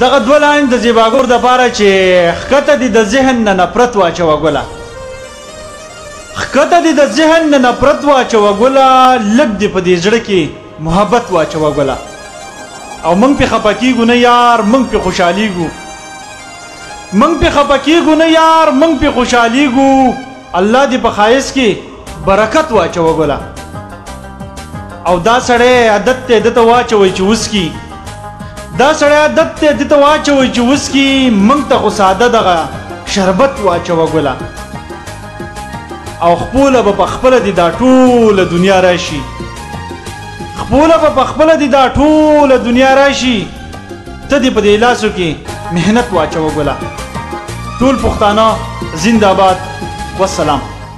دغه دوه لاین د زیباګور د پاره چې خکته دي د ذهن نه نفرت واچوه ګله خکته دي د ذهن نه نفرت واچوه ګله لږ دي په دې زړه کې محبت واچوه ګله او موږ په خپکیږو نه یار موږ په خوشحاليږو موږ په خپکیږو نه یار موږ په خوشحاليږو الله دي په ښايست کي برکت واچوه ګله او دا سړی عادت ته دته واچوي چې وسکي دا سړی عادت ته دته واچوي چې وسکي منګ ته خو ساده دغه شربت واچوه ګله او خپل به په خپل دي دا ټول دنیا راشي خپل به په خپل دي دا ټول دنیا راشي ته دې په دې لاسو کې محنت واچوه ګله ټول پښتانه زنده باد والسلام.